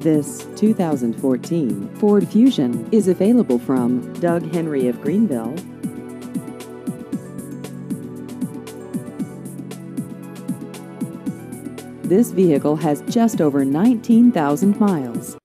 This 2014 Ford Fusion is available from Doug Henry of Greenville. This vehicle has just over 19,000 miles.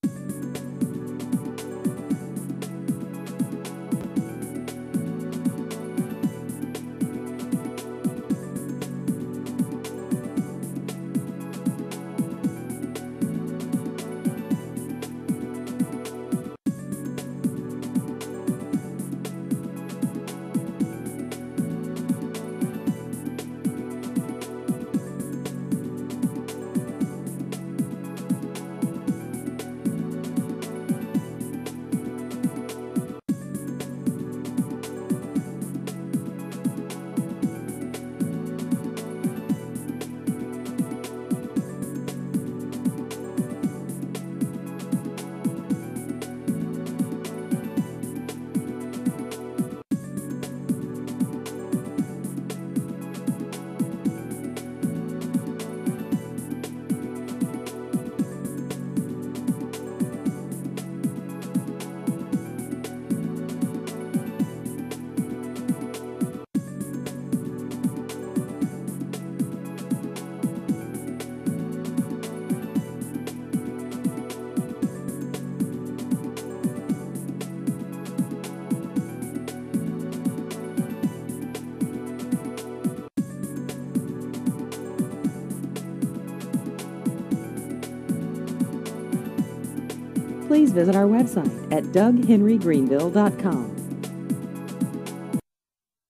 Please visit our website at doughenrygreenville.com.